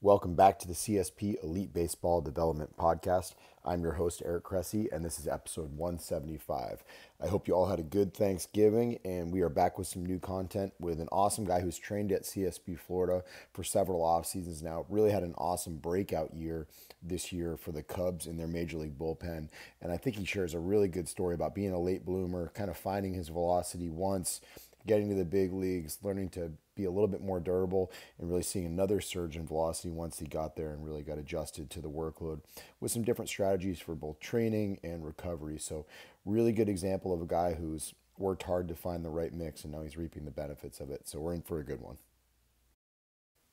Welcome back to the CSP Elite Baseball Development Podcast. I'm your host, Eric Cressey, and this is episode 175. I hope you all had a good Thanksgiving, and we are back with some new content with an awesome guy who's trained at CSP Florida for several off seasons now. Really had an awesome breakout year this year for the Cubs in their major league bullpen, and I think he shares a really good story about being a late bloomer, kind of finding his velocity once getting to the big leagues, learning to be a little bit more durable, and really seeing another surge in velocity once he got there and really got adjusted to the workload with some different strategies for both training and recovery. So, really good example of a guy who's worked hard to find the right mix and now he's reaping the benefits of it. So, we're in for a good one.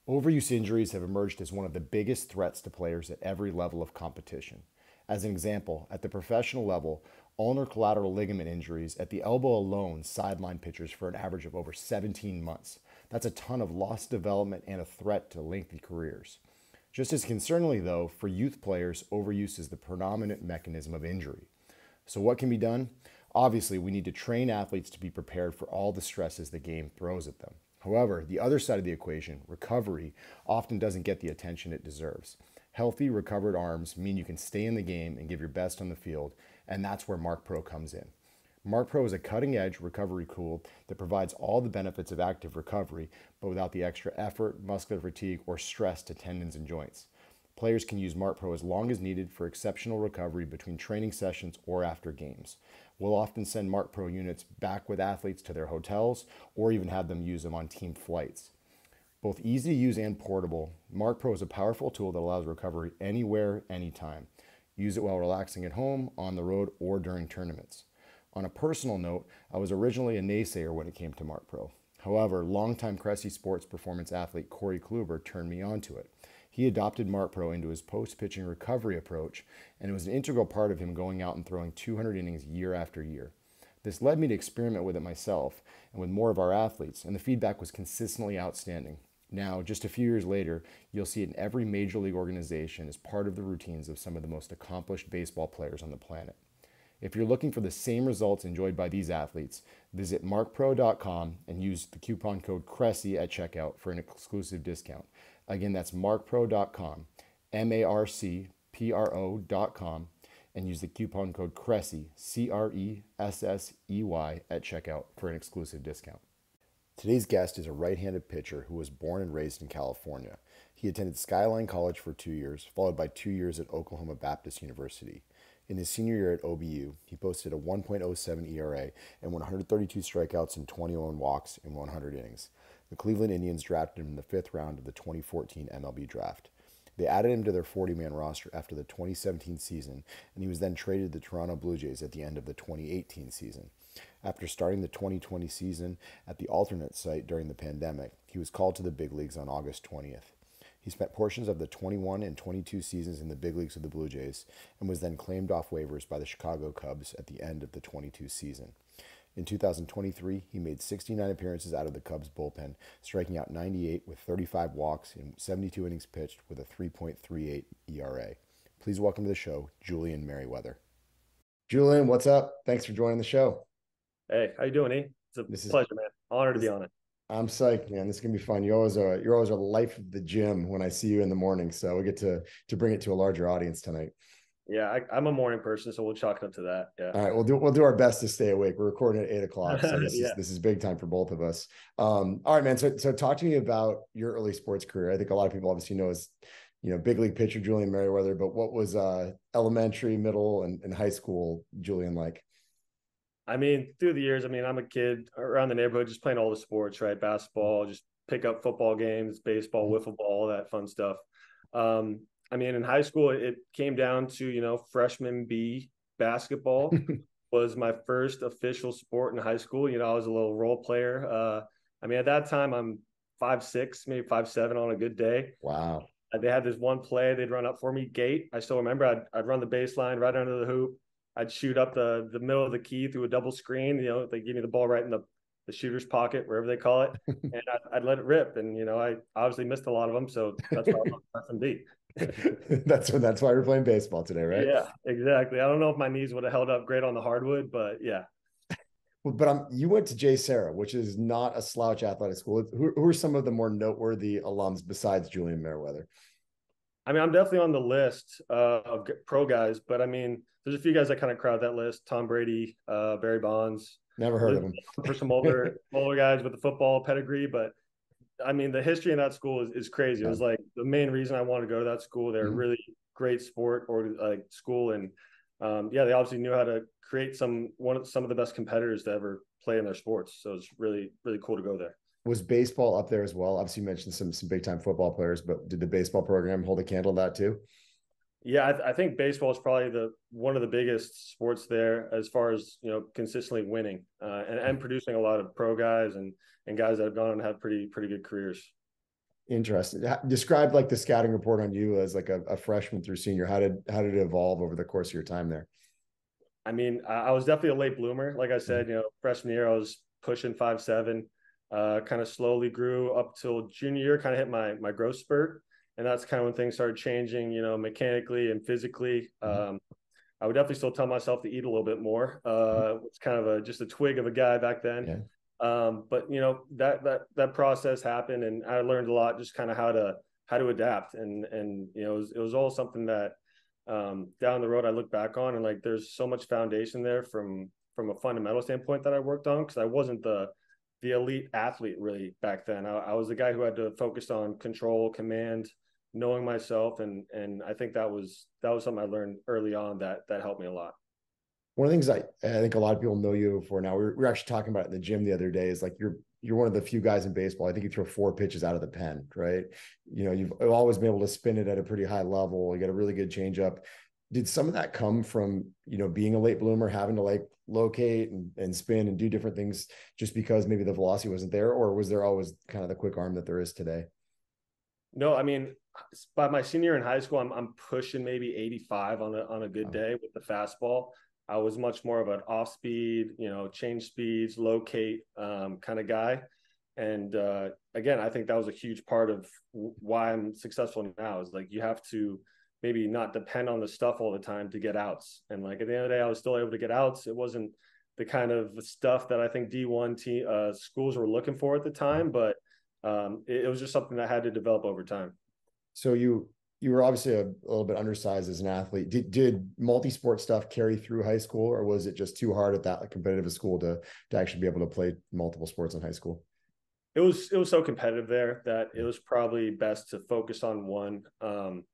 Overuse injuries have emerged as one of the biggest threats to players at every level of competition. As an example, at the professional level, ulnar collateral ligament injuries at the elbow alone sideline pitchers for an average of over 17 months. That's a ton of lost development and a threat to lengthy careers. Just as concerningly, though, for youth players, overuse is the predominant mechanism of injury. So, what can be done? Obviously, we need to train athletes to be prepared for all the stresses the game throws at them. However, the other side of the equation, recovery, often doesn't get the attention it deserves. Healthy, recovered arms mean you can stay in the game and give your best on the field, and that's where Marc Pro comes in. Marc Pro is a cutting edge recovery tool that provides all the benefits of active recovery, but without the extra effort, muscular fatigue, or stress to tendons and joints. Players can use Marc Pro as long as needed for exceptional recovery between training sessions or after games. We'll often send Marc Pro units back with athletes to their hotels or even have them use them on team flights. Both easy to use and portable, Marc Pro is a powerful tool that allows recovery anywhere, anytime. Use it while relaxing at home, on the road, or during tournaments. On a personal note, I was originally a naysayer when it came to Marc Pro. However, longtime Cressey Sports performance athlete Corey Kluber turned me onto it. He adopted Marc Pro into his post pitching recovery approach, and it was an integral part of him going out and throwing 200 innings year after year. This led me to experiment with it myself and with more of our athletes, and the feedback was consistently outstanding. Now, just a few years later, you'll see it in every major league organization as part of the routines of some of the most accomplished baseball players on the planet. If you're looking for the same results enjoyed by these athletes, visit marcpro.com and use the coupon code CRESSEY at checkout for an exclusive discount. Again, that's marcpro.com, M A R C P R O.com, and use the coupon code CRESSEY, C R E S S E Y, at checkout for an exclusive discount. Today's guest is a right handed pitcher who was born and raised in California. He attended Skyline College for two years, followed by two years at Oklahoma Baptist University. In his senior year at OBU, he posted a 1.07 ERA and 132 strikeouts and 21 walks in 100 innings. The Cleveland Indians drafted him in the fifth round of the 2014 MLB draft. They added him to their 40 man roster after the 2017 season, and he was then traded to the Toronto Blue Jays at the end of the 2018 season. After starting the 2020 season at the alternate site during the pandemic, he was called to the big leagues on August 20th. He spent portions of the 21 and 22 seasons in the big leagues with the Blue Jays and was then claimed off waivers by the Chicago Cubs at the end of the 22 season. In 2023, he made 69 appearances out of the Cubs bullpen, striking out 98 with 35 walks in 72 innings pitched with a 3.38 ERA. Please welcome to the show, Julian Merryweather. Julian, what's up? Thanks for joining the show. Hey, how you doing, E? It's a this pleasure, is, man. Honor to be on it. I'm psyched, man. This is gonna be fun. You always are. You're always a life of the gym when I see you in the morning. So we get to to bring it to a larger audience tonight. Yeah, I, am a morning person, so we'll chalk it up to that. Yeah. All right, we'll do we'll do our best to stay awake. We're recording at eight o'clock, so this yeah. is this is big time for both of us. Um, all right, man. So so talk to me about your early sports career. I think a lot of people obviously know as you know big league pitcher Julian Merryweather, but what was uh, elementary, middle, and, and high school Julian like? I mean, through the years, I mean, I'm a kid around the neighborhood just playing all the sports, right? Basketball, just pick up football games, baseball, mm-hmm. wiffle ball, all that fun stuff. Um, I mean, in high school, it came down to, you know, freshman B basketball was my first official sport in high school. You know, I was a little role player. Uh, I mean, at that time, I'm five, six, maybe five, seven on a good day. Wow. They had this one play, they'd run up for me gate. I still remember I'd, I'd run the baseline right under the hoop I'd shoot up the the middle of the key through a double screen. You know, they give me the ball right in the the shooter's pocket, wherever they call it, and I'd, I'd, let it rip. And you know, I obviously missed a lot of them, so that's why I'm FMB. that's what that's why we're playing baseball today, right? Yeah, exactly. I don't know if my knees would have held up great on the hardwood, but yeah. Well, but I'm, you went to JSerra, which is not a slouch athletic school. Who, who are some of the more noteworthy alums besides Julian Merryweather? I mean, I'm definitely on the list uh, of pro guys, but I mean, there's a few guys that kind of crowd that list: Tom Brady, uh, Barry Bonds. Never heard of them. For some older older guys with the football pedigree, but I mean, the history in that school is, is crazy. Yeah. It was like the main reason I wanted to go to that school. They're mm-hmm. really great sport or like school, and um, yeah, they obviously knew how to create some one of some of the best competitors to ever play in their sports. So it's really really cool to go there. Was baseball up there as well? Obviously, you mentioned some some big time football players, but did the baseball program hold a candle to that too? Yeah, I, th- I, think baseball is probably the one of the biggest sports there as far as you know consistently winning uh, and, and producing a lot of pro guys and and guys that have gone and have pretty pretty good careers. Interesting. Describe like the scouting report on you as like a, a, freshman through senior. How did how did it evolve over the course of your time there? I mean, I was definitely a late bloomer. Like I said, mm-hmm. you know, freshman year I was pushing five seven. Uh, kind of slowly grew up till junior year. Kind of hit my my growth spurt, and that's kind of when things started changing. You know, mechanically and physically. Mm-hmm. Um, I would definitely still tell myself to eat a little bit more. Uh, it's kind of a just a twig of a guy back then. Yeah. Um, but you know that that that process happened, and I learned a lot just kind of how to how to adapt, and and you know it was, it was all something that um, down the road I look back on, and like there's so much foundation there from from a fundamental standpoint that I worked on because I wasn't the the elite athlete really back then. I, I was the guy who had to focus on control, command, knowing myself, and and I think that was that was something I learned early on that that helped me a lot one of the things I, I think a lot of people know you for now, we were, we were actually talking about it in the gym the other day is like you're you're one of the few guys in baseball. I think you throw four pitches out of the pen, right? You know, you've always been able to spin it at a pretty high level. You got a really good changeup. Did some of that come from, you know, being a late bloomer, having to like locate and, and spin and do different things just because maybe the velocity wasn't there? Or was there always kind of the quick arm that there is today? No, I mean, by my senior year in high school, I'm, I'm pushing maybe 85 on a, on a good day with the fastball. I was much more of an off speed, you know, change speeds, locate um, kind of guy. And uh, again, I think that was a huge part of why I'm successful now is like you have to maybe not depend on the stuff all the time to get outs. And like at the end of the day, I was still able to get outs. It wasn't the kind of stuff that I think D1 team, uh, schools were looking for at the time, but um, it, it was just something that had to develop over time. So you you were obviously a, a, little bit undersized as an athlete. Did did multi-sport stuff carry through high school, or was it just too hard at that competitive school to to actually be able to play multiple sports in high school? It was it was so competitive there that it was probably best to focus on one. Um,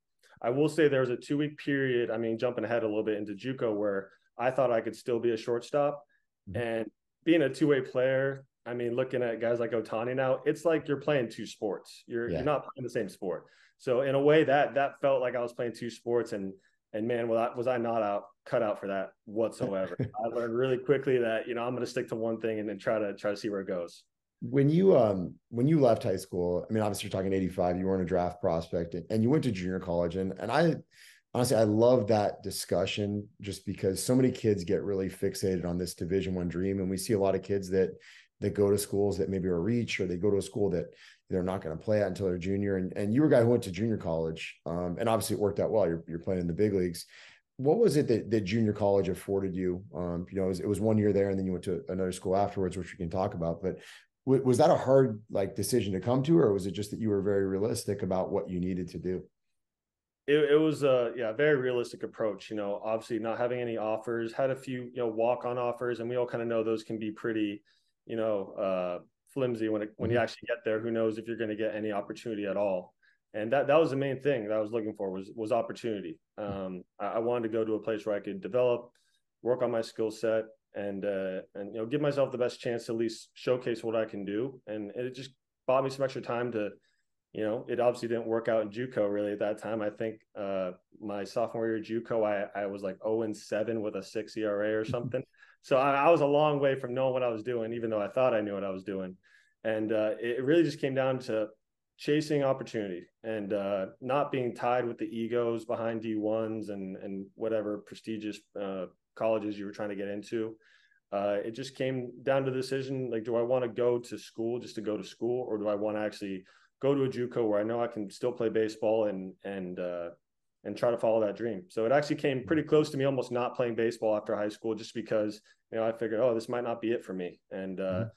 I will say there was a two week period. I mean, jumping ahead a little bit into JUCO where I thought I could still be a shortstop, mm-hmm. and being a two way player. I mean, looking at guys like Ohtani now, it's like you're playing two sports. You're yeah. you're not playing the same sport. So in a way, that that felt like I was playing two sports, and and man, was I, was I not out cut out for that whatsoever. I learned really quickly that you know I'm going to stick to one thing and then try to try to see where it goes. When you um when you left high school, I mean, obviously you're talking 85. You weren't a draft prospect, and you went to junior college, and and I honestly i love that discussion just because so many kids get really fixated on this division one dream and we see a lot of kids that that go to schools that maybe are reach or they go to a school that they're not going to play at until they're junior. And, and you were a guy who went to junior college um, and obviously it worked out well. You're, you're playing in the big leagues. What was it that, that junior college afforded you? Um, you know, it was, it was, one year there and then you went to another school afterwards, which we can talk about, but was that a hard like decision to come to, or was it just that you were very realistic about what you needed to do? It, it was a yeah very realistic approach you know obviously not having any offers had a few you know walk on offers and we all kind of know those can be pretty you know uh, flimsy when it, when mm-hmm. you actually get there. Who knows if you're going to get any opportunity at all? And that that was the main thing that I was looking for was was opportunity. Mm-hmm. Um, I, I, wanted to go to a place where I could develop, work on my skill set, and uh, and you know give myself the best chance to at least showcase what I can do. And it just bought me some extra time to, you know, it obviously didn't work out in JUCO really at that time. I think uh, my sophomore year JUCO, I I was like 0 and 7 with a six ERA or something. So I, I, was a long way from knowing what I was doing, even though I thought I knew what I was doing. And uh, it really just came down to chasing opportunity and uh, not being tied with the egos behind D1s and, and whatever prestigious uh, colleges you were trying to get into. Uh, it just came down to the decision like, do I want to go to school just to go to school, or do I want to actually go to a JUCO where I know I can still play baseball and and uh, and try to follow that dream. So it actually came pretty close to me almost not playing baseball after high school just because, you know, I figured, oh, this might not be it for me. And uh, mm-hmm.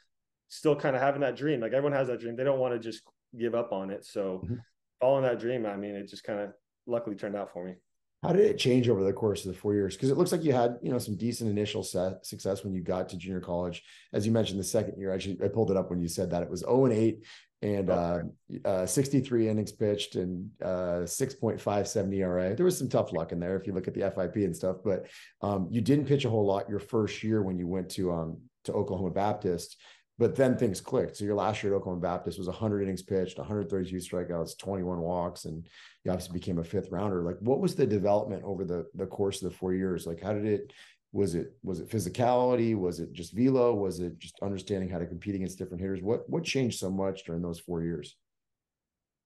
still kind of having that dream. Like everyone has that dream. They don't want to just give up on it. So mm-hmm. following that dream, I mean, it just kind of luckily turned out for me. How did it change over the course of the four years? Because it looks like you had, you know, some decent initial set, success when you got to junior college. As you mentioned, the second year, actually, I pulled it up when you said that it was 0 and 8 and okay. uh, uh, 63 innings pitched and uh, 6.57 ERA. There was some tough luck in there if you look at the FIP and stuff, but um, you didn't pitch a whole lot your first year when you went to um, to Oklahoma Baptist. But then things clicked. So your last year at Oklahoma Baptist was 100 innings pitched, 132 strikeouts, 21 walks, and you obviously became a fifth rounder. Like, what was the development over the the course of the four years? Like, how did it? Was it was it physicality? Was it just velo? Was it just understanding how to compete against different hitters? What what changed so much during those four years?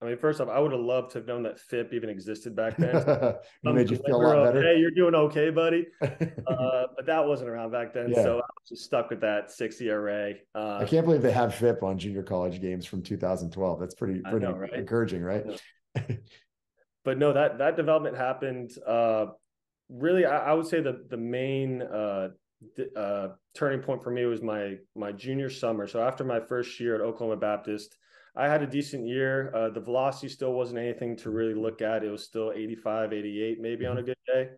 I mean, first off, I would have loved to have known that FIP even existed back then. um, made you feel a lot better. Hey, you're doing okay, buddy. uh, but that wasn't around back then, yeah. so I was just stuck with that six ERA. Uh, I can't believe they have FIP on junior college games from 2012. That's pretty pretty know, right? encouraging, right? but no, that that development happened. Uh, really, I, I, would say the the main uh, uh, turning point for me was my my junior summer. So after my first year at Oklahoma Baptist I had a decent year. Uh, the velocity still wasn't anything to really look at. It was still 85, 88, maybe on a mm-hmm. good day.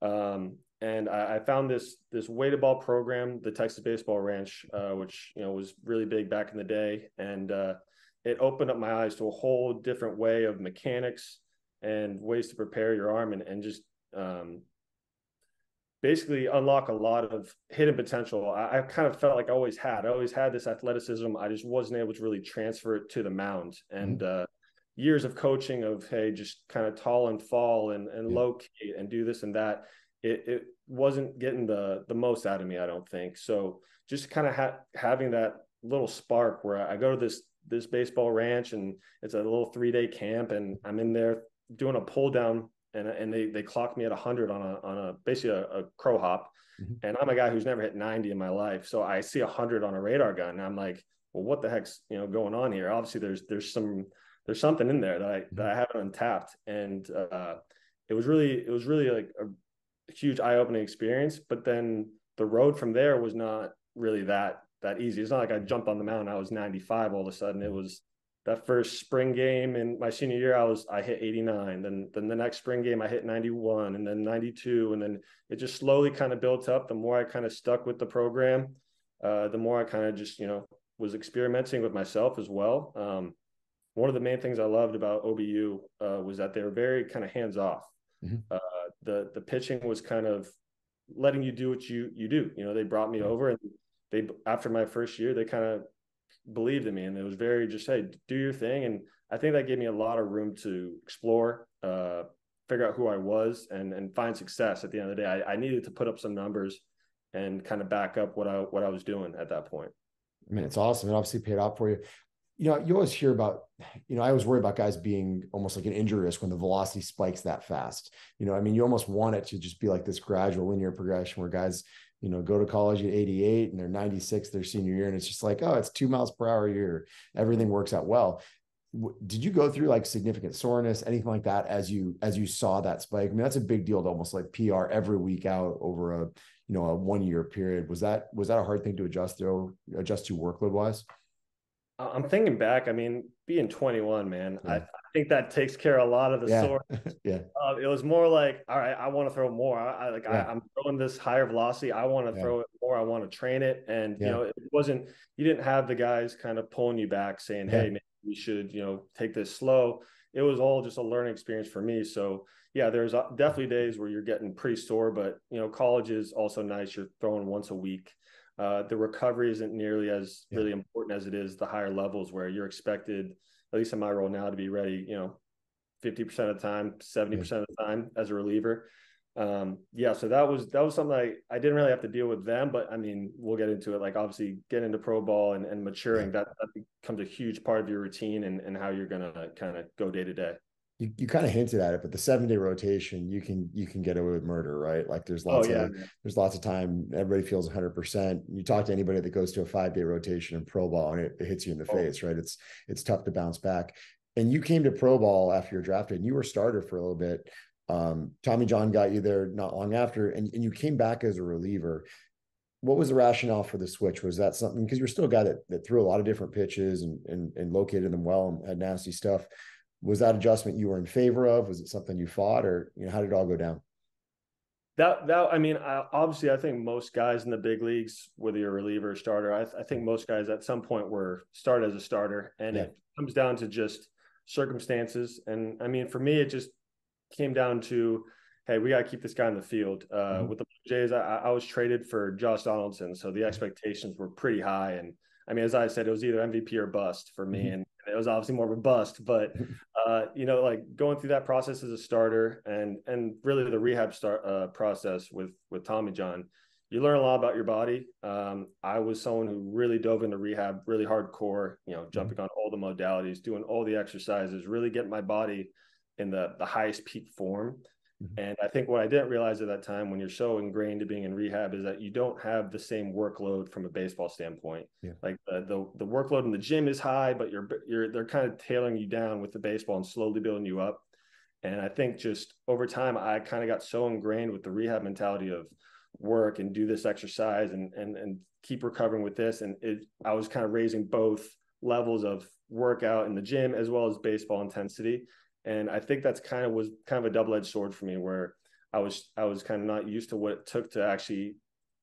Um, and I, I, found this this weighted ball program, the Texas Baseball Ranch, uh, which you know was really big back in the day, and uh, it opened up my eyes to a whole different way of mechanics and ways to prepare your arm and and just um, basically unlock a lot of hidden potential. I, I, kind of felt like I always had. I always had this athleticism. I just wasn't able to really transfer it to the mound. And mm-hmm. uh, years of coaching of hey, just kind of tall and fall and and low key and do this and that. It, it wasn't getting the the most out of me. I don't think so. Just kind of ha- having that little spark where I go to this this baseball ranch and it's a little three day camp and I'm in there doing a pull down and and they they clocked me at 100 on a on a basically a, a crow hop. Mm-hmm. and i'm a guy who's never hit 90 in my life. So i see 100 on a radar gun and i'm like well what the heck's you know going on here? Obviously there's there's some there's something in there that i that i mm-hmm. haven't untapped. And uh it was really it was really like a huge eye-opening experience. But then the road from there was not really that that easy. It's not like i jumped on the mountain. I was 95 all of a sudden. It was that first spring game in my senior year, I was I hit 89. Then then the next spring game I hit 91 and then 92. And then it just slowly kind of built up. The more I kind of stuck with the program, uh, the more I kind of just, you know, was experimenting with myself as well. Um, one of the main things I loved about OBU uh, was that they were very kind of hands off. Mm-hmm. Uh, the the pitching was kind of letting you do what you you do. You know, they brought me over and they after my first year, they kind of believed in me and it was very just hey do your thing. And i think that gave me a lot of room to explore uh figure out who i was and and find success. At the end of the day i, I needed to put up some numbers and kind of back up what i what i was doing at that point. I mean it's awesome. It obviously paid off for you. You know you always hear about you know i always worry about guys being almost like an injury risk when the velocity spikes that fast. You know i mean you almost want it to just be like this gradual linear progression where guys you know, go to college at 88 and they're 96 their senior year. And it's just like, oh, it's two miles per hour a year. Everything works out well. Did you go through like significant soreness, anything like that as you as you saw that spike? I mean, that's a big deal to almost like PR every week out over a you know a one year period. Was that was that a hard thing to adjust to adjust to workload wise? I'm thinking back. I mean, being 21, man, yeah. I, think that takes care of a lot of the yeah. sore. yeah. Uh, it was more like, all right, I want to throw more. I, I like yeah. I, am throwing this higher velocity. I want to throw it more. I want to train it. And you know, it wasn't. You didn't have the guys kind of pulling you back, saying, "Hey, we should, you know, take this slow." It was all just a learning experience for me. So yeah, there's uh, definitely days where you're getting pretty sore, but you know, college is also nice. You're throwing once a week. Uh, the recovery isn't nearly as really important as it is the higher levels where you're expected at least in my role now, to be ready, you know, 50% of the time, 70% of the time as a reliever. Um, yeah, so that was that was something I, I didn't really have to deal with them, but I mean, we'll get into it. Like obviously getting into pro ball and, and maturing, that, that becomes a huge part of your routine and, and how you're gonna kind of go day to day you, you kind of hinted at it, but the seven day rotation, you can you can get away with murder, right? Like there's lots oh, yeah, of there's lots of time. Everybody feels 100. percent You talk to anybody that goes to a five day rotation in pro ball, and it, it hits you in the oh. face, right? It's it's tough to bounce back. And you came to pro ball after you're drafted, and you were starter for a little bit. Um, Tommy John got you there not long after, and, and you came back as a reliever. What was the rationale for the switch? Was that something because you're still a guy that, that threw a lot of different pitches and, and and located them well and had nasty stuff was that adjustment you were in favor of? Was it something you fought, or you know, how did it all go down? That that I mean, I, obviously, I think most guys in the big leagues, whether you're a reliever or starter, I, I think most guys at some point were start as a starter, and yeah. it comes down to just circumstances. And I mean, for me, it just came down to, hey, we got to keep this guy in the field. Uh, mm-hmm. With the Jays, I, I was traded for Josh Donaldson, so the expectations were pretty high, and I mean, as I said, it was either MVP or bust for me, mm-hmm. and it was obviously more of a bust. But uh, you know, like going through that process as a starter, and and really the rehab start uh, process with with Tommy John, you learn a lot about your body. Um, I was someone who really dove into rehab, really hardcore. You know, mm-hmm. jumping on all the modalities, doing all the exercises, really getting my body in the the highest peak form. Mm-hmm. And I think what I didn't realize at that time when you're so ingrained to being in rehab is that you don't have the same workload from a baseball standpoint. Yeah. Like the, the, the workload in the gym is high, but you're you're they're kind of tailoring you down with the baseball and slowly building you up. And I think just over time I kind of got so ingrained with the rehab mentality of work and do this exercise and and and keep recovering with this. And it I was kind of raising both levels of workout in the gym as well as baseball intensity and I think that's kind of was kind of a double edged sword for me where I was I was kind of not used to what it took to actually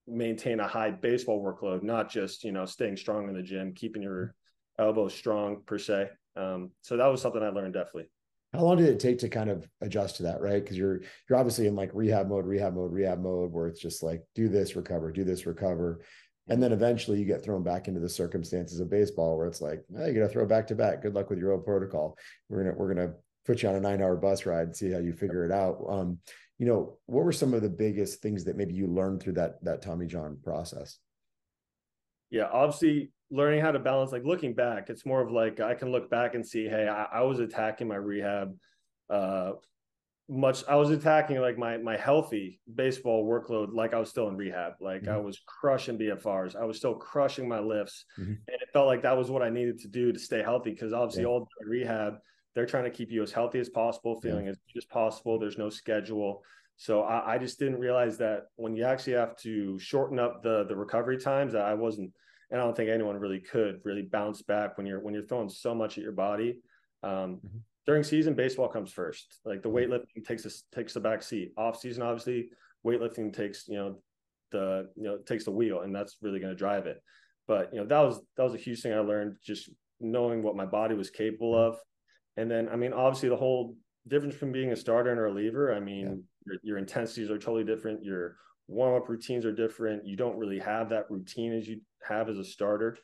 maintain a high baseball workload, not just you know staying strong in the gym, keeping your elbows strong per se. Um, so that was something I learned definitely. How long did it take to kind of adjust to that, right? Because you're you're obviously in like rehab mode, rehab mode, rehab mode, where it's just like do this, recover, do this, recover, and then eventually you get thrown back into the circumstances of baseball, where it's like, hey, you got to throw back to back. Good luck with your own protocol. We're gonna we're gonna put you on a nine hour bus ride and see how you figure it out. Um, you know, what were some of the biggest things that maybe you learned through that that Tommy John process? Yeah, obviously learning how to balance, like looking back, it's more of like I can look back and see, hey, I, I was attacking my rehab uh much I was attacking like my my healthy baseball workload like I was still in rehab. Like mm-hmm. I was crushing BFRs. I was still crushing my lifts. Mm-hmm. And it felt like that was what I needed to do to stay healthy because obviously yeah. all rehab they're trying to keep you as healthy as possible, feeling yeah. as good as possible. There's no schedule. So I, I, just didn't realize that when you actually have to shorten up the the recovery times, that I wasn't, and I don't think anyone really could really bounce back when you're when you're throwing so much at your body. Um, mm-hmm. During season, baseball comes first. Like the mm-hmm. weightlifting takes a, takes the back seat. Off season, obviously, weightlifting takes you know the you know takes the wheel, and that's really going to drive it. But you know that was that was a huge thing I learned just knowing what my body was capable mm-hmm. of and then, I mean, obviously, the whole difference from being a starter and a reliever. I mean, yeah. your, your intensities are totally different. Your warm up routines are different. You don't really have that routine as you have as a starter.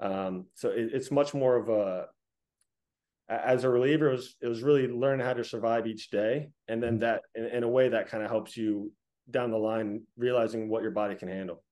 Um, so it, it's much more of a as a reliever, it was, it was really learning how to survive each day. And then mm-hmm. that, in, in a way, that kind of helps you down the line, realizing what your body can handle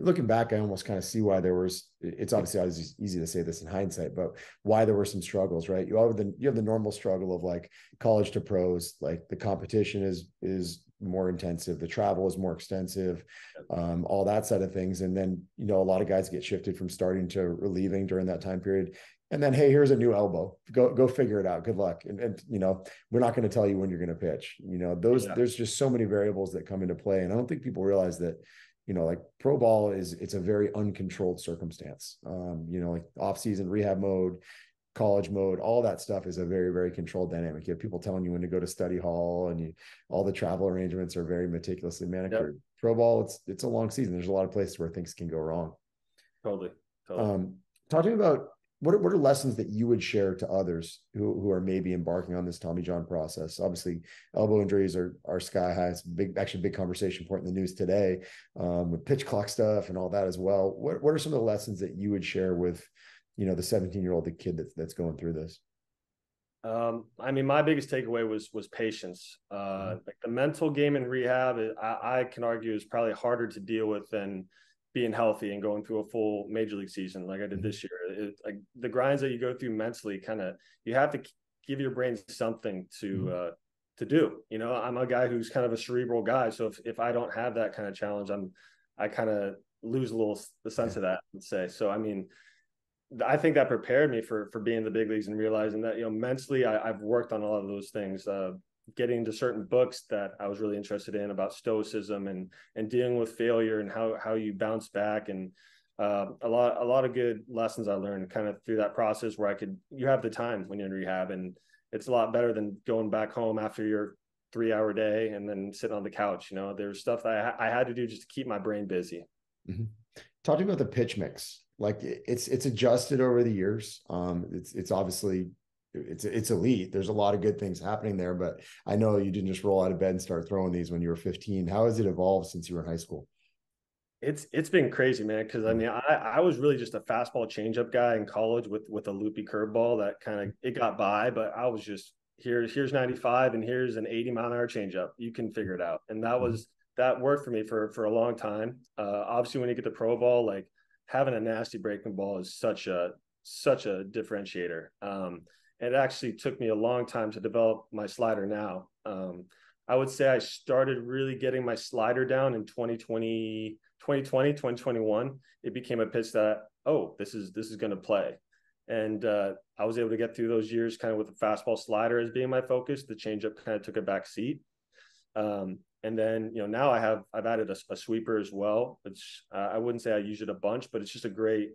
looking back, I almost kind of see why there was. It's obviously always easy to say this in hindsight, but why there were some struggles, right? You have the you have the normal struggle of like college to pros, like the competition is is more intensive, the travel is more extensive, um, all that side of things, and then you know a lot of guys get shifted from starting to relieving during that time period. And then, hey, here's a new elbow. Go go figure it out. Good luck. And, and you know, we're not going to tell you when you're going to pitch. You know, those yeah. there's just so many variables that come into play, and I don't think people realize that you know, like pro ball is it's a very uncontrolled circumstance. Um, you know, like off season rehab mode, college mode, all that stuff is a very, very controlled dynamic. You have people telling you when to go to study hall and you, all the travel arrangements are very meticulously manicured. Yep. Pro ball, it's it's a long season. There's a lot of places where things can go wrong. Totally. totally. Um, talk to me about what are, what are lessons that you would share to others who, who are maybe embarking on this Tommy John process? Obviously, elbow injuries are are sky high. It's big, actually, big conversation point in the news today um, with pitch clock stuff and all that as well. What what are some of the lessons that you would share with, you know, the 17 year old the kid that's that's going through this? Um, I mean, my biggest takeaway was was patience. Uh, mm-hmm. Like the mental game in rehab, I, I can argue is probably harder to deal with than being healthy and going through a full major league season like I did mm-hmm. this year. It, like the grinds that you go through mentally, kind of you have to give your brain something to mm-hmm. uh, to do. You know, I'm a guy who's kind of a cerebral guy, so if if I don't have that kind of challenge, I'm I kind of lose a little the sense of that. Let's say so. I mean. I think that prepared me for for being in the big leagues and realizing that you know mentally I, have worked on a lot of those things. Uh, getting to certain books that I was really interested in about stoicism and and dealing with failure and how how you bounce back and uh, a lot a lot of good lessons I learned kind of through that process where I could you have the time when you're in rehab and it's a lot better than going back home after your three hour day and then sitting on the couch. You know, there's stuff that I, I had to do just to keep my brain busy. Mm-hmm. Talking about the pitch mix, like it's it's adjusted over the years. Um, it's it's obviously it's it's elite. There's a lot of good things happening there, but I know you didn't just roll out of bed and start throwing these when you were 15. How has it evolved since you were in high school? It's it's been crazy, man. Because I mean, I I was really just a fastball changeup guy in college with with a loopy curveball that kind of it got by, but I was just here's here's 95 and here's an 80 mile an hour changeup. You can figure it out, and that mm-hmm. was that worked for me for for a long time. Uh, obviously, when you get the pro ball, like having a nasty breaking ball is such a such a differentiator. Um, it actually took me a long time to develop my slider now. Um, I would say I started really getting my slider down in 2020, 2020, 2021. It became a pitch that, oh, this is this is going to play. And uh, I was able to get through those years kind of with the fastball slider as being my focus. The changeup kind of took a back seat. Um, and then you know now I have I've added a, a sweeper as well, which uh, I wouldn't say I use it a bunch, but it's just a great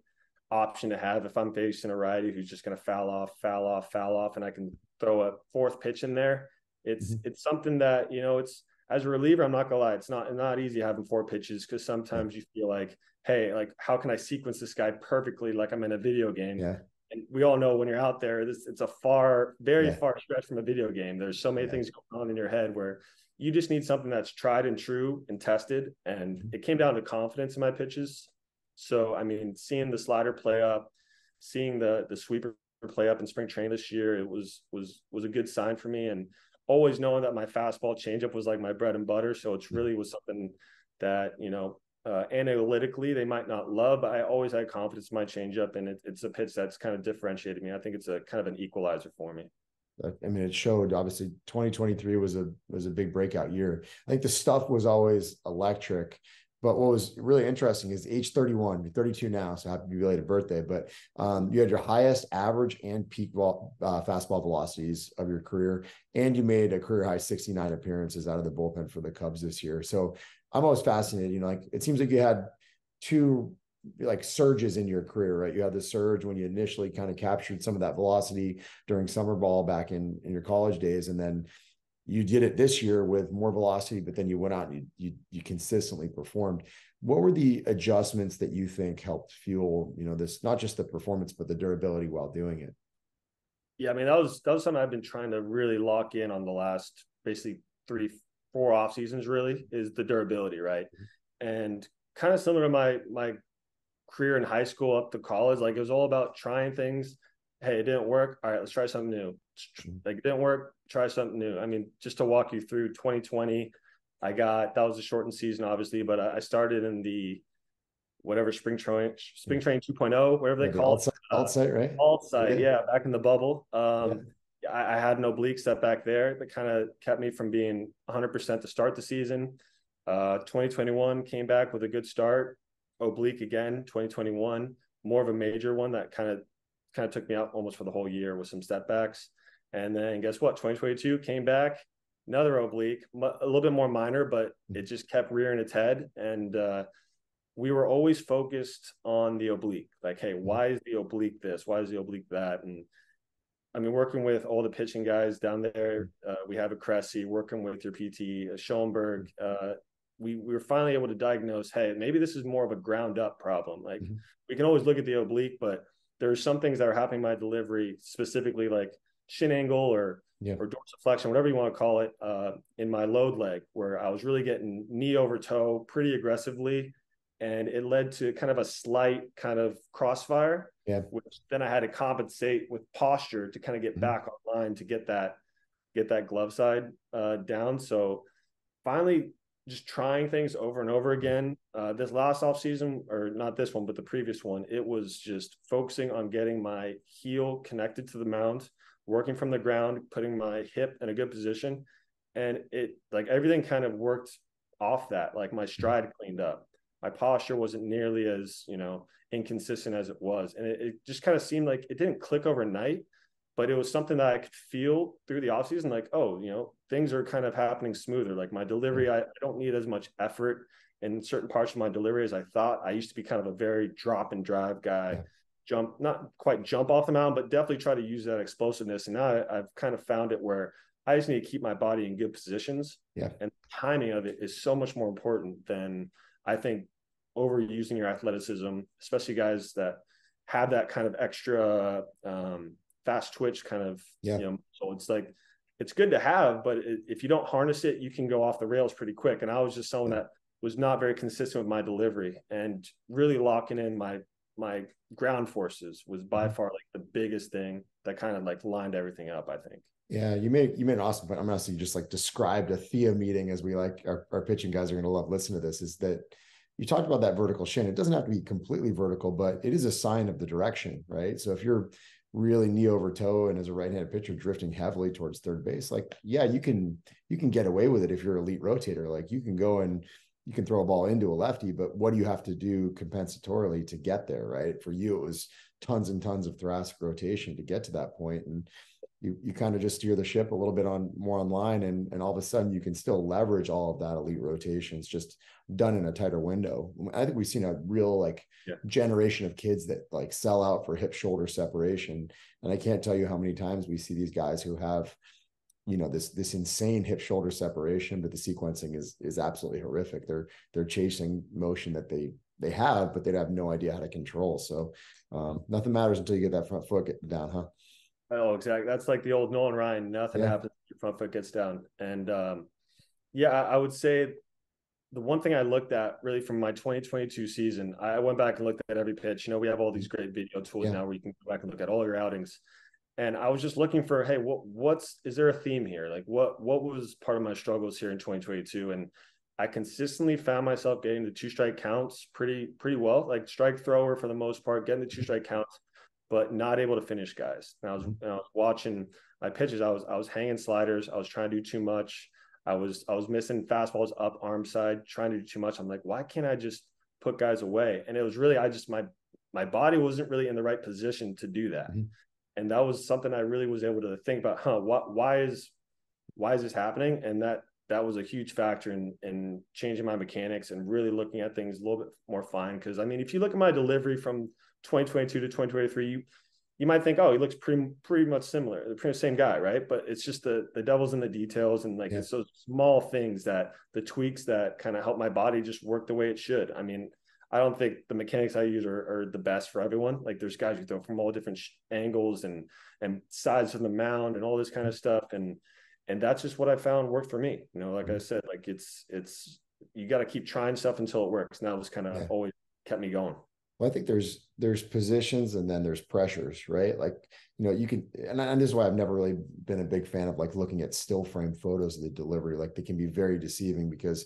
option to have if I'm facing a righty who's just going to foul off, foul off, foul off, and I can throw a fourth pitch in there. It's mm-hmm. it's something that you know it's as a reliever. I'm not gonna lie, it's not not easy having four pitches because sometimes you feel like, hey, like how can I sequence this guy perfectly like I'm in a video game? Yeah. And we all know when you're out there, this it's a far, very yeah. far stretch from a video game. There's so many yeah. things going on in your head where you just need something that's tried and true and tested. And mm-hmm. it came down to confidence in my pitches. So I mean, seeing the slider play up, seeing the the sweeper play up in spring training this year, it was was was a good sign for me. And always knowing that my fastball changeup was like my bread and butter. So it's really was something that you know uh, analytically they might not love, but I always had confidence in my changeup, and it, it's a pitch that's kind of differentiated me. I think it's a kind of an equalizer for me. I mean, it showed obviously 2023 was a was a big breakout year. I think the stuff was always electric. But what was really interesting is age 31, you're 32 now, so happy belated birthday. But um, you had your highest average and peak ball, uh, fastball velocities of your career, and you made a career high 69 appearances out of the bullpen for the Cubs this year. So I'm always fascinated. You know, like it seems like you had two like surges in your career, right? You had the surge when you initially kind of captured some of that velocity during summer ball back in in your college days, and then you did it this year with more velocity, but then you went out and you, you, you consistently performed. What were the adjustments that you think helped fuel, you know, this not just the performance but the durability while doing it? Yeah, I mean that was that was something I've been trying to really lock in on the last basically three, four off seasons. Really is the durability, right? Mm-hmm. And kind of similar to my my career in high school up to college, like it was all about trying things. Hey, it didn't work. All right, let's try something new. Mm-hmm. Like it didn't work try something new. I mean, just to walk you through 2020, I got that was a shortened season, obviously, but I started in the whatever spring train, spring train 2.0, whatever they call it. Alt site, right? Alt site, yeah. yeah. back in the bubble. Um, yeah. I, I, had an oblique set back there that kind of kept me from being 100% to start the season. Uh, 2021 came back with a good start. Oblique again, 2021, more of a major one that kind of kind of took me out almost for the whole year with some setbacks. And then guess what? 2022 came back, another oblique, a little bit more minor, but mm-hmm. it just kept rearing its head. And uh, we were always focused on the oblique. Like, hey, mm-hmm. why is the oblique this? Why is the oblique that? And I mean, working with all the pitching guys down there, mm-hmm. uh, we have a Cressey, working with your PT, Schoenberg. Uh, we, we were finally able to diagnose, hey, maybe this is more of a ground up problem. Like, mm-hmm. we can always look at the oblique, but there's some things that are happening in my delivery, specifically like shin angle or yeah. or dorsiflexion, whatever you want to call it, uh, in my load leg, where I was really getting knee over toe pretty aggressively, and it led to kind of a slight kind of crossfire. Yeah. Which then I had to compensate with posture to kind of get mm-hmm. back online to get that get that glove side uh, down. So finally, just trying things over and over again. Uh, this last off season, or not this one, but the previous one, it was just focusing on getting my heel connected to the mound working from the ground, putting my hip in a good position. And it like everything kind of worked off that. Like my stride cleaned up. My posture wasn't nearly as, you know, inconsistent as it was. And it, it just kind of seemed like it didn't click overnight, but it was something that I could feel through the off season. Like, oh, you know, things are kind of happening smoother. Like my delivery, I, I don't need as much effort in certain parts of my delivery as I thought. I used to be kind of a very drop and drive guy. jump, not quite jump off the mountain, but definitely try to use that explosiveness. And now I, I've kind of found it where I just need to keep my body in good positions. Yeah. And timing of it is so much more important than I think overusing your athleticism, especially guys that have that kind of extra um, fast twitch kind of, yeah. you know, so it's like, it's good to have, but it, if you don't harness it, you can go off the rails pretty quick. And I was just someone that was not very consistent with my delivery and really locking in my my ground forces was by mm-hmm. far like the biggest thing that kind of like lined everything up i think yeah you made you made an awesome point i'm gonna say you just like described a thea meeting as we like our, our pitching guys are gonna love listen to this is that you talked about that vertical shin it doesn't have to be completely vertical but it is a sign of the direction right so if you're really knee over toe and as a right-handed pitcher drifting heavily towards third base like yeah you can you can get away with it if you're elite rotator like you can go and you can throw a ball into a lefty, but what do you have to do compensatorily to get there, right? For you, it was tons and tons of thoracic rotation to get to that point, and you you kind of just steer the ship a little bit on more online, and and all of a sudden you can still leverage all of that elite rotation. It's just done in a tighter window. I think we've seen a real like yeah. generation of kids that like sell out for hip shoulder separation, and I can't tell you how many times we see these guys who have you know this this insane hip shoulder separation but the sequencing is is absolutely horrific they're they're chasing motion that they they have but they'd have no idea how to control so um, nothing matters until you get that front foot down huh oh exactly that's like the old nolan ryan nothing yeah. happens your front foot gets down and um, yeah I, I would say the one thing I looked at really from my 2022 season, I went back and looked at every pitch. You know, we have all these great video tools yeah. now where you can go back and look at all your outings and I was just looking for, hey, what what's is there a theme here? Like what what was part of my struggles here in 2022? And I consistently found myself getting the two strike counts pretty pretty well, like strike thrower for the most part, getting the two strike counts, but not able to finish guys. And I was, and I was watching my pitches. I was I was hanging sliders. I was trying to do too much. I was I was missing fastballs up arm side, trying to do too much. I'm like, why can't I just put guys away? And it was really I just my my body wasn't really in the right position to do that. Mm-hmm and that was something I really was able to think about. Huh? What? Why is why is this happening? And that that was a huge factor in in changing my mechanics and really looking at things a little bit more fine. Because I mean, if you look at my delivery from 2022 to 2023, you you might think, oh, he looks pretty pretty much similar, the pretty same guy, right? But it's just the the devil's in the details, and like yeah. it's those small things that the tweaks that kind of help my body just work the way it should. I mean, I don't think the mechanics I use are, are the best for everyone. Like there's guys who mm-hmm. throw from all different sh- angles and and sides of the mound and all this kind of stuff, and and that's just what I found worked for me. You know, like I mm-hmm. said, like it's it's you got to keep trying stuff until it works. And that was kind of yeah. always kept me going. Well, I think there's there's positions and then there's pressures, right? Like you know you can, and, and this is why I've never really been a big fan of like looking at still frame photos of the delivery. Like they can be very deceiving because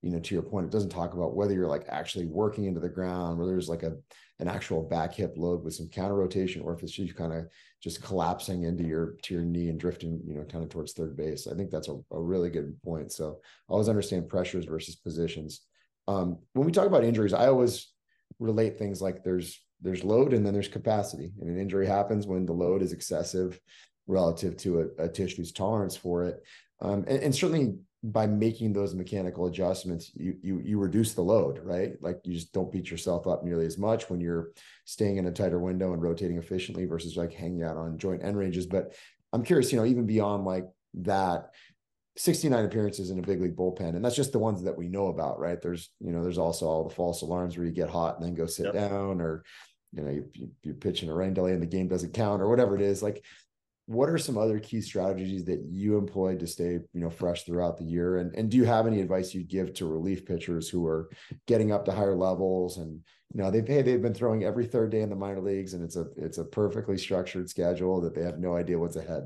you know, to your point, it doesn't talk about whether you're like actually working into the ground, whether there's like a an actual back hip load with some counter rotation, or if it's just kind of just collapsing into your to your knee and drifting, you know, kind of towards third base. I think that's a, a really good point. So i always understand pressures versus positions. Um, when we talk about injuries, I always relate things like there's there's load and then there's capacity. And an injury happens when the load is excessive relative to a, a tissue's tolerance for it. Um, and, and certainly by making those mechanical adjustments, you you you reduce the load, right? Like you just don't beat yourself up nearly as much when you're staying in a tighter window and rotating efficiently versus like hanging out on joint end ranges. But I'm curious, you know, even beyond like that, 69 appearances in a big league bullpen, and that's just the ones that we know about, right? There's you know, there's also all the false alarms where you get hot and then go sit yep. down, or you know, you, you, you're pitching a rain delay and the game doesn't count, or whatever it is. Like what are some other key strategies that you employed to stay you know fresh throughout the year and, and do you have any advice you'd give to relief pitchers who are getting up to higher levels and you know they've hey, they've been throwing every third day in the minor leagues and it's a it's a perfectly structured schedule that they have no idea what's ahead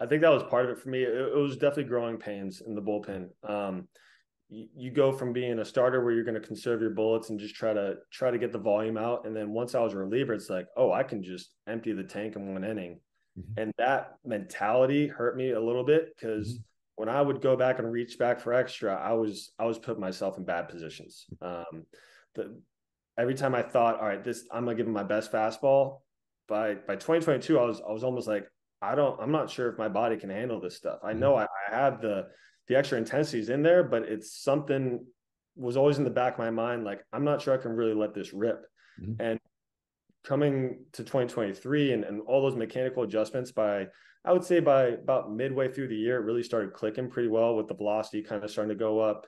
i think that was part of it for me it, it was definitely growing pains in the bullpen um, you, you go from being a starter where you're going to conserve your bullets and just try to try to get the volume out and then once i was a reliever it's like oh i can just empty the tank in one inning Mm-hmm. And that mentality hurt me a little bit because mm-hmm. when I would go back and reach back for extra, I was I was putting myself in bad positions. Um, the every time I thought, all right, this I'm gonna give him my best fastball. By by 2022, I was I was almost like, I don't, I'm not sure if my body can handle this stuff. I know mm-hmm. I, I have the the extra intensities in there, but it's something was always in the back of my mind, like I'm not sure I can really let this rip. Mm-hmm. And coming to 2023 and, and all those mechanical adjustments by I would say by about midway through the year, it really started clicking pretty well with the velocity kind of starting to go up.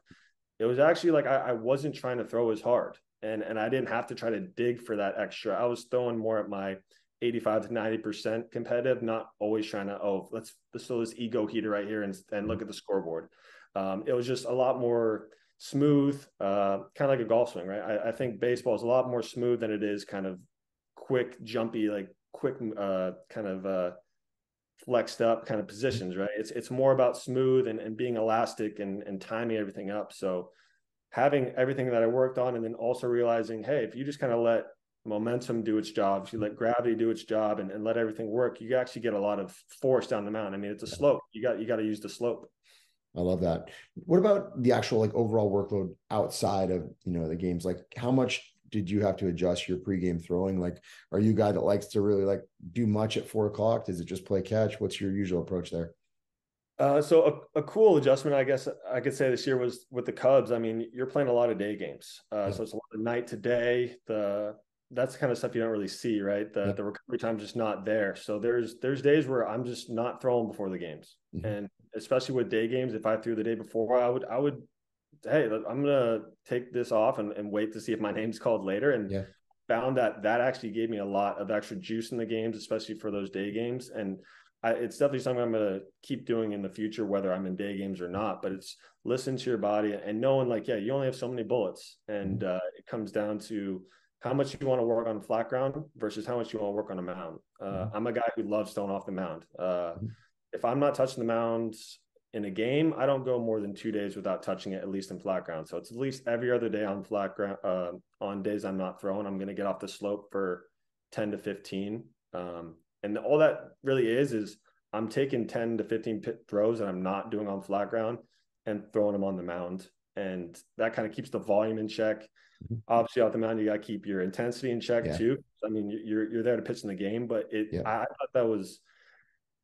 It was actually like I, I wasn't trying to throw as hard and and I didn't have to try to dig for that extra. I was throwing more at my 85 to 90 percent competitive, not always trying to oh let's let's throw this ego heater right here and and look at the scoreboard. Um, it was just a lot more smooth, uh, kind of like a golf swing, right? I, I, think baseball is a lot more smooth than it is kind of quick, jumpy, like quick, uh, kind of uh, flexed up kind of positions, right? It's it's more about smooth and, and being elastic and, and timing everything up. So having everything that I worked on and then also realizing, hey, if you just kind of let momentum do its job, if you let gravity do its job and, and let everything work, you actually get a lot of force down the mountain. I mean, it's a slope. You got you got to use the slope. I love that. What about the actual like overall workload outside of you know the games? Like how much did you have to adjust your pregame throwing? Like, are you a guy that likes to really like do much at four o'clock? Does it just play catch? What's your usual approach there? Uh, so a, a, cool adjustment, I guess I could say this year was with the Cubs. I mean, you're playing a lot of day games, uh, yeah. so it's a lot of night to day. The that's the kind of stuff you don't really see, right? The yeah. the recovery time's just not there. So there's there's days where I'm just not throwing before the games, mm-hmm. and especially with day games, if I threw the day before, I would I would hey, I'm gonna take this off and, and wait to see if my name's called later. And yeah. found that that actually gave me a lot of extra juice in the games, especially for those day games. And I, it's definitely something I'm gonna keep doing in the future, whether I'm in day games or not. But it's listen to your body and knowing like, yeah, you only have so many bullets, and mm-hmm. uh, it comes down to how much you want to work on flat ground versus how much you want to work on a mound. Uh, mm-hmm. I'm a guy who loves throwing off the mound. Uh, mm-hmm. If I'm not touching the mound in a game, I don't go more than two days without touching it, at least in flat ground. So it's at least every other day on flat ground. Uh, on days I'm not throwing, I'm going to get off the slope for 10 to 15. Um, and all that really is is I'm taking 10 to 15 pit throws that I'm not doing on flat ground and throwing them on the mound. And that kind of keeps the volume in check. Obviously, off the mound, you got to keep your intensity in check yeah. too. I mean, you're you're there to pitch in the game, but it yeah. I, I thought that was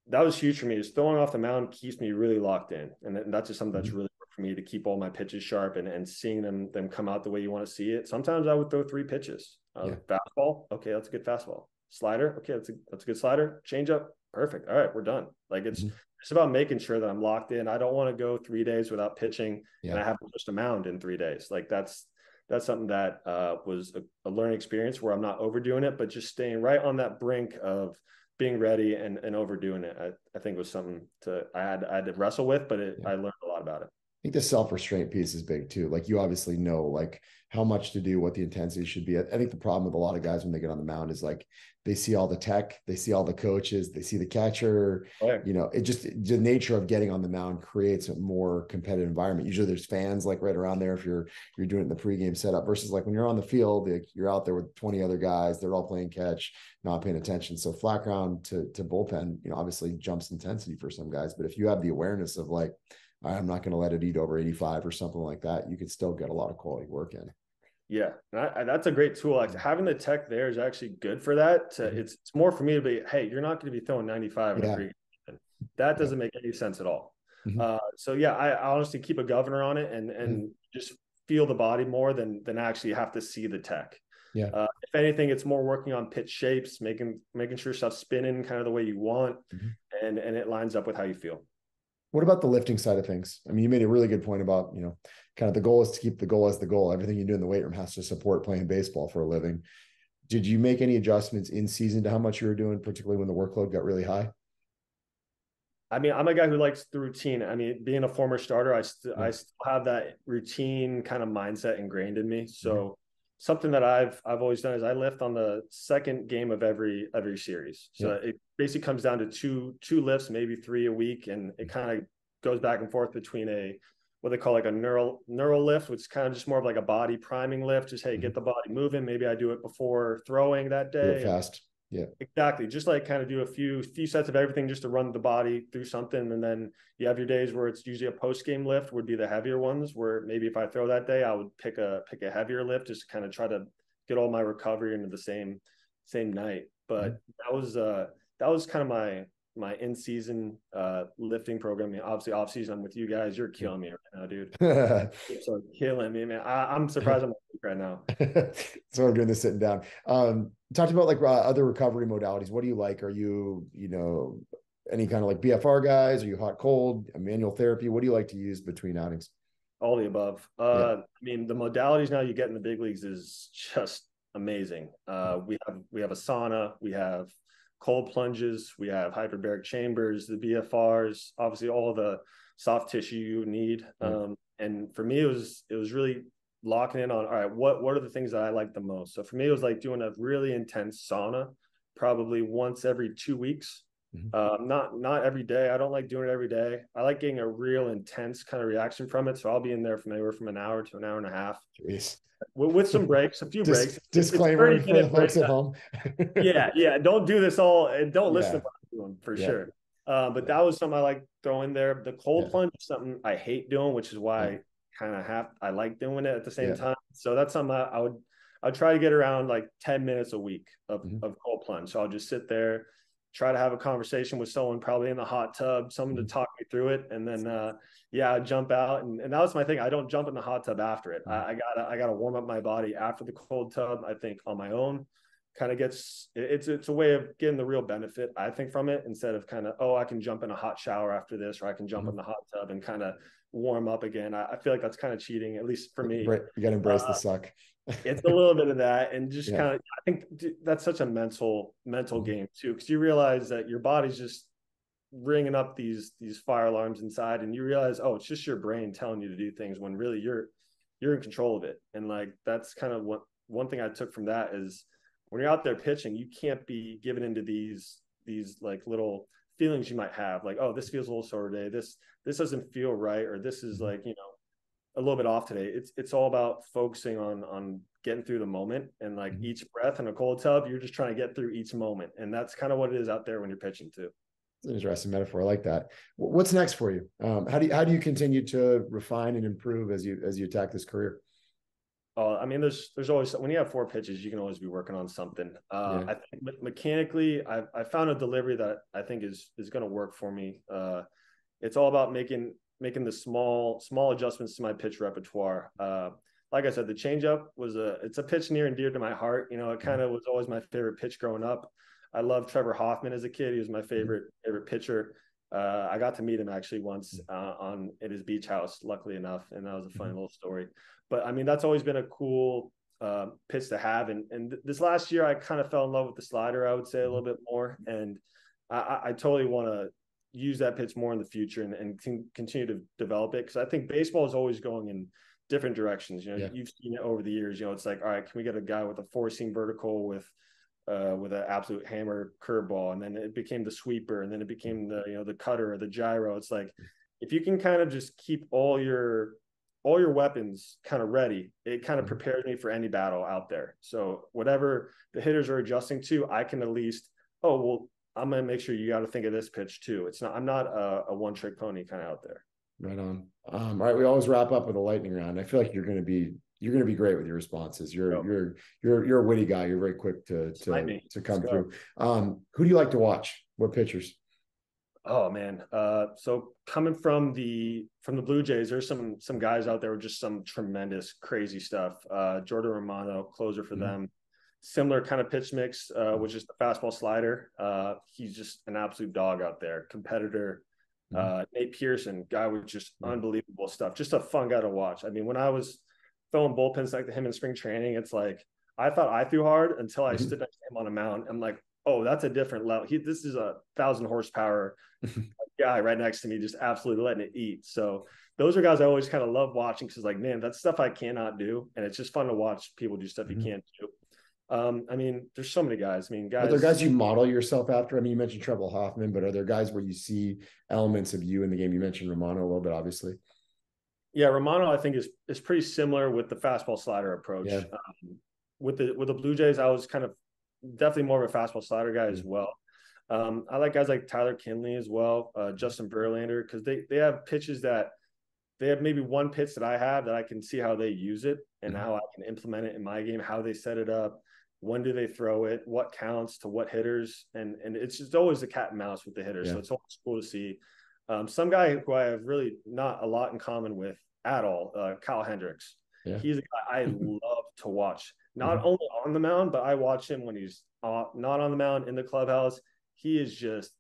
that was huge for me. Just throwing off the mound keeps me really locked in, and that's just something that's mm-hmm. really for me to keep all my pitches sharp and, and seeing them them come out the way you want to see it. Sometimes I would throw three pitches. Uh, yeah. Fastball, okay, that's a good fastball. Slider, okay, that's a that's a good slider. Change up, perfect. All right, we're done. Like it's mm-hmm. it's about making sure that I'm locked in. I don't want to go three days without pitching, yeah. and I haven't pushed a mound in three days. Like that's that's something that uh, was a, a learning experience where I'm not overdoing it, but just staying right on that brink of being ready and, and overdoing it, I, I think was something to I had I had to wrestle with, but it, yeah. I learned a lot about it. I think the self restraint piece is big too. Like you obviously know like how much to do, what the intensity should be. I, think the problem with a lot of guys when they get on the mound is like they see all the tech, they see all the coaches, they see the catcher. Oh, You know, it just the nature of getting on the mound creates a more competitive environment. Usually there's fans like right around there if you're you're doing it in the pregame setup versus like when you're on the field, like you're out there with 20 other guys, they're all playing catch, not paying attention. So flat ground to to bullpen, you know, obviously jumps intensity for some guys. But if you have the awareness of like, I'm not going to let it eat over 85 or something like that, you can still get a lot of quality work in. Yeah, I, that's a great tool. Having the tech there is actually good for that. To, mm-hmm. it's it's more for me to be, hey, you're not going to be throwing 95 yeah. That doesn't make any sense at all. Mm-hmm. Uh, so yeah, I, I, honestly keep a governor on it and and mm-hmm. just feel the body more than than actually have to see the tech. Yeah. Uh, if anything, it's more working on pitch shapes, making making sure stuff's spinning kind of the way you want, mm-hmm. and and it lines up with how you feel. What about the lifting side of things? I mean, you made a really good point about, you know, kind of the goal is to keep the goal as the goal. Everything you do in the weight room has to support playing baseball for a living. Did you make any adjustments in season to how much you were doing, particularly when the workload got really high? I mean, I'm a guy who likes the routine. I mean, being a former starter, I st- yeah. I still have that routine kind of mindset ingrained in me. So mm-hmm. Something that I've I've always done is I lift on the second game of every every series. So yeah. it basically comes down to two two lifts, maybe three a week, and it kind of goes back and forth between a what they call like a neural neural lift, which is kind of just more of like a body priming lift. Just hey, get mm-hmm. the body moving. Maybe I do it before throwing that day. fast. Yeah. Exactly. Just like kind of do a few few sets of everything just to run the body through something. And then you have your days where it's usually a post game lift would be the heavier ones where maybe if I throw that day, I would pick a pick a heavier lift just to kind of try to get all my recovery into the same same night. But mm-hmm. that was uh that was kind of my my in season uh, lifting program. I mean, obviously off season, I'm with you guys. You're killing me right now, dude. so killing me, man. I, am surprised I'm right now. so I'm doing this sitting down. Um, talked about like uh, other recovery modalities. What do you like? Are you, you know, any kind of like BFR guys? Are you hot cold, manual therapy? What do you like to use between outings? All the above. Uh, yeah. I mean, the modalities now you get in the big leagues is just amazing. Uh, we have we have a sauna, we have cold plunges, we have hyperbaric chambers, the BFRs, obviously all the soft tissue you need. Um, and for me, it was it was really locking in on all right, what what are the things that I like the most? So for me, it was like doing a really intense sauna, probably once every two weeks. Mm-hmm. Um, not not every day. I don't like doing it every day. I like getting a real intense kind of reaction from it. So I'll be in there from anywhere from an hour to an hour and a half. Jeez. With, with some breaks, a few Dis- breaks. Disclaimer for the folks at home. yeah, yeah. Don't do this all and don't listen yeah. to what I'm doing for yeah. sure. Uh, but that was something I like throwing there. The cold yeah. plunge is something I hate doing, which is why I kind of have I like doing it at the same time. So that's something I, I would I try to get around like 10 minutes a week of, mm-hmm. of cold plunge. So I'll just sit there, try to have a conversation with someone probably in the hot tub, someone to mm-hmm. talk me through it. And then, uh, yeah, I jump out and, and that was my thing. I don't jump in the hot tub after it. Mm-hmm. I, I, gotta, I gotta warm up my body after the cold tub. I think on my own kind of gets, it's, it's a way of getting the real benefit, I think from it instead of kind of, oh, I can jump in a hot shower after this, or I can jump mm-hmm. in the hot tub and kind of warm up again. I, I feel like that's kind of cheating, at least for me. You got to embrace uh, the suck it's a little bit of that and just yeah. kind of i think that's such a mental mental mm-hmm. game too because you realize that your body's just ringing up these these fire alarms inside and you realize oh it's just your brain telling you to do things when really you're you're in control of it and like that's kind of what one thing i took from that is when you're out there pitching you can't be given into these these like little feelings you might have like oh this feels a little sore today this this doesn't feel right or this is mm-hmm. like you know a little bit off today. It's it's all about focusing on on getting through the moment and like mm-hmm. each breath in a cold tub, you're just trying to get through each moment, and that's kind of what it is out there when you're pitching too. It's an interesting metaphor. I like that. What's next for you? Um, how do you how do you continue to refine and improve as you as you attack this career? Uh, I mean, there's there's always when you have four pitches, you can always be working on something. Uh, yeah. I think mechanically, I I found a delivery that I think is is going to work for me. Uh, it's all about making making the small small adjustments to my pitch repertoire. Uh, like I said, the changeup was a it's a pitch near and dear to my heart. You know, it kind of was always my favorite pitch growing up. I loved Trevor Hoffman as a kid. He was my favorite favorite pitcher. Uh, I got to meet him actually once uh, on at his beach house, luckily enough, and that was a funny mm-hmm. little story. But I mean, that's always been a cool uh, pitch to have. And and this last year, I kind of fell in love with the slider. I would say a little bit more, and I, I totally want to use that pitch more in the future and, and continue to develop it because I think baseball is always going in different directions. You know, yeah. you've seen it over the years. You know, it's like, all right, can we get a guy with a four seam vertical with uh, with an absolute hammer curveball, and then it became the sweeper, and then it became the you know the cutter or the gyro. It's like if you can kind of just keep all your all your weapons kind of ready, it kind of mm-hmm. prepares me for any battle out there. So whatever the hitters are adjusting to, I can at least, oh well, I'm going to make sure you got to think of this pitch too. It's not, I'm not a, a one trick pony kind of out there. Right on. Um, all right. We always wrap up with a lightning round. I feel like you're going to be, you're going to be great with your responses. You're, you're, you're, you're a witty guy. You're very quick to, to, to come through. Um, who do you like to watch? What pitchers? Oh man. Uh, so coming from the, from the blue jays, there's some, some guys out there with just some tremendous, crazy stuff. Uh, Jordan Romano closer for mm-hmm. them similar kind of pitch mix, uh, which is the fastball slider. Uh, he's just an absolute dog out there, competitor. Mm-hmm. Uh, Nate Pearson, guy with just mm-hmm. unbelievable stuff. Just a fun guy to watch. I mean, when I was throwing bullpens like to him in spring training, it's like I thought I threw hard until I mm-hmm. stood next to him on a mound. I'm like, oh, that's a different level. He, this is a thousand horsepower guy right next to me, just absolutely letting it eat. So those are guys I always kind of love watching because like, man, that's stuff I cannot do, and it's just fun to watch people do stuff you mm-hmm. can't do. Um, I mean, there's so many guys. I mean, guys. Are there guys you model yourself after? I mean, you mentioned Trevor Hoffman, but are there guys where you see elements of you in the game? You mentioned Romano a little bit, obviously. Yeah, Romano, I think is is pretty similar with the fastball slider approach. Yeah. Um, with the with the Blue Jays, I was kind of definitely more of a fastball slider guy mm-hmm. as well. Um, I like guys like Tyler Kinley as well, uh, Justin Verlander, because they they have pitches that they have maybe one pitch that I have that I can see how they use it and mm-hmm. how I can implement it in my game, how they set it up when do they throw it what counts to what hitters and and it's just always a cat and mouse with the hitters yeah. so it's always cool to see um, some guy who i have really not a lot in common with at all uh, kyle hendricks Yeah. He's a guy I love to watch, not mm-hmm. only on the mound, but I watch him when he's uh, not on the mound in the clubhouse. He is just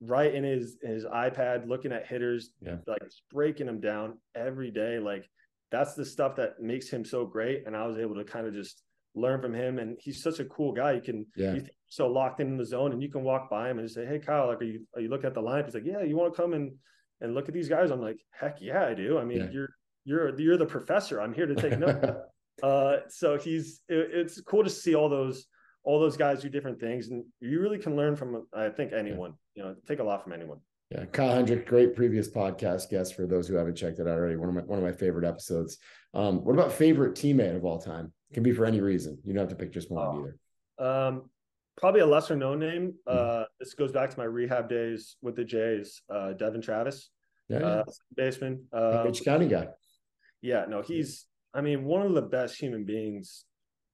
right in his his iPad looking at hitters, yeah. like breaking them down every day. Like that's the stuff that makes him so great. And I was able to kind of just learn from him. And he's such a cool guy. You can yeah. you so locked in in the zone, and you can walk by him and say, "Hey, Kyle, like, are you are you looking at the line?" He's like, "Yeah, you want to come and and look at these guys?" I'm like, "Heck yeah, I do." I mean, yeah. you're you're you're the professor. I'm here to take notes. uh, so he's it, it's cool to see all those all those guys do different things, and you really can learn from I think anyone. You know, take a lot from anyone. Yeah, Kyle Hendrick, great previous podcast guest for those who haven't checked it out already. One of my one of my favorite episodes. Um, what about favorite teammate of all time? It can be for any reason. You don't have to pick just one oh, either. Um, probably a lesser known name. Hmm. Uh. This goes back to my rehab days with the Jays. Uh, Devon Travis, yeah, yeah. Uh, baseman, uh, County guy. Yeah, no, he's. I mean, one of the best human beings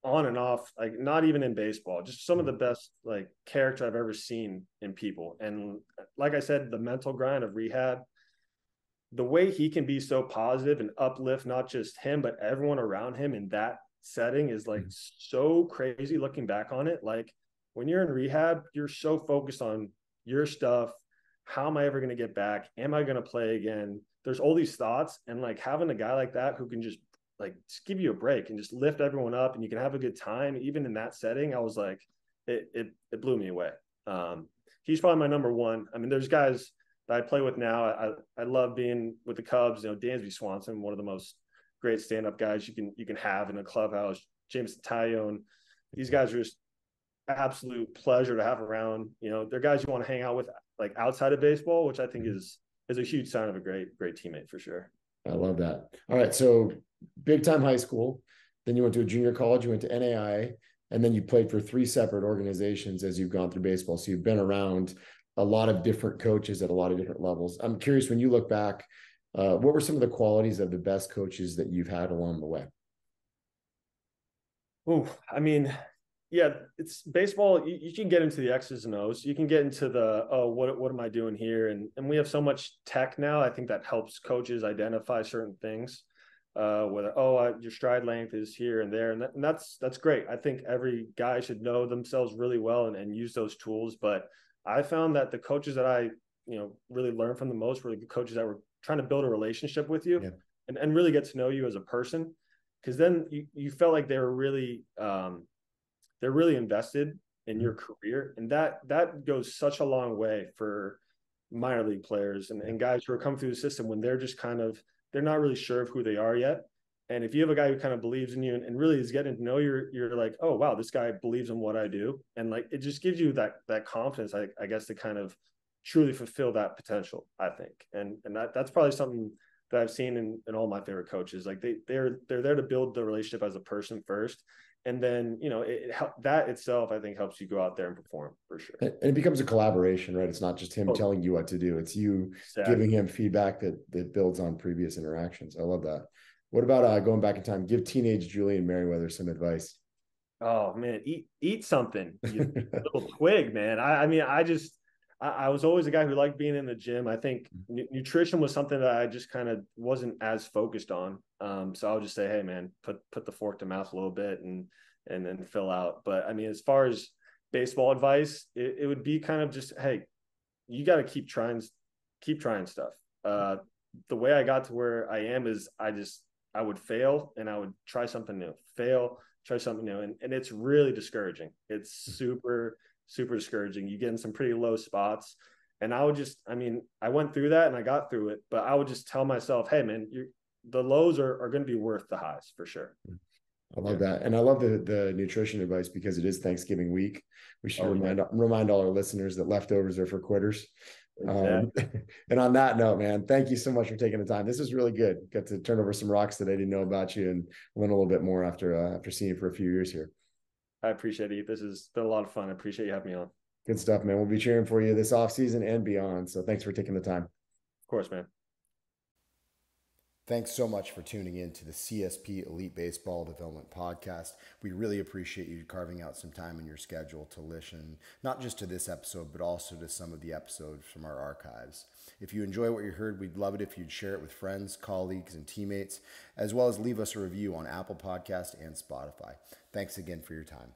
on and off, like not even in baseball, just some of the best like character I've ever seen in people. And like I said, the mental grind of rehab, the way he can be so positive and uplift not just him, but everyone around him in that setting is like mm-hmm. so crazy looking back on it. Like when you're in rehab, you're so focused on your stuff. How am I ever going to get back? Am I going to play again? There's all these thoughts. And like having a guy like that who can just like just give you a break and just lift everyone up and you can have a good time even in that setting i was like it it, it blew me away um, he's probably my number one i mean there's guys that i play with now i i love being with the cubs you know dansby swanson one of the most great stand-up guys you can you can have in a clubhouse james Taillon. these guys are just absolute pleasure to have around you know they're guys you want to hang out with like outside of baseball which i think mm-hmm. is is a huge sign of a great great teammate for sure I love that. All right. So big time high school. Then you went to a junior college, you went to NAIA, and then you played for three separate organizations as you've gone through baseball. So you've been around a lot of different coaches at a lot of different levels. I'm curious when you look back, uh, what were some of the qualities of the best coaches that you've had along the way? Oh, I mean, yeah, it's baseball. You, you, can get into the X's and O's. You can get into the oh, what what am I doing here? And and we have so much tech now. I think that helps coaches identify certain things. Uh, whether oh, uh, your stride length is here and there, and, that, and that's that's great. I think every guy should know themselves really well and, and use those tools. But I found that the coaches that I you know really learned from the most were the coaches that were trying to build a relationship with you yeah. and and really get to know you as a person. Because then you you felt like they were really um, they're really invested in your mm-hmm. career and that that goes such a long way for minor league players and, and guys who are coming through the system when they're just kind of they're not really sure of who they are yet and if you have a guy who kind of believes in you and, and really is getting to know you you're like oh wow this guy believes in what i do and like it just gives you that that confidence i, I guess to kind of truly fulfill that potential i think. And and that that's probably something that i've seen in, in all my favorite coaches. Like they they're they're there to build the relationship as a person first. And then you know it, it, that itself i think helps you go out there and perform for sure. And it becomes a collaboration right? It's not just him telling you what to do. It's you exactly. giving him feedback that that builds on previous interactions. I love that. What about uh, going back in time? Give teenage julian merryweather some advice. Oh man. Eat eat something you little twig man. I, I mean i just I, I, was always a guy who liked being in the gym. I think n- nutrition was something that I just kind of wasn't as focused on. Um, so I'll just say, hey man, put put the fork to mouth a little bit and and then fill out. But I mean, as far as baseball advice, it, it would be kind of just, hey, you got to keep trying, keep trying stuff. Uh, the way I got to where I am is I just I would fail and I would try something new, fail, try something new, and and it's really discouraging. It's hmm. super super discouraging. You get in some pretty low spots. And I would just, I mean, I went through that and I got through it, but I would just tell myself, hey, man, you the lows are, are going to be worth the highs for sure. I love that. And I love the the nutrition advice because it is Thanksgiving week. We should oh, remind yeah. remind all our listeners that leftovers are for quitters. Um, and on that note, man, thank you so much for taking the time. This is really good. Got to turn over some rocks that I didn't know about you and learn a little bit more after uh, after seeing you for a few years here. I appreciate it. This has been a lot of fun. I appreciate you having me on. Good stuff, man. We'll be cheering for you this off season and beyond. So thanks for taking the time. Of course, man. Thanks so much for tuning in to the CSP Elite Baseball Development Podcast. We really appreciate you carving out some time in your schedule to listen, not just to this episode, but also to some of the episodes from our archives. If you enjoy what you heard, we'd love it if you'd share it with friends, colleagues, and teammates, as well as leave us a review on Apple Podcast and Spotify. Thanks again for your time.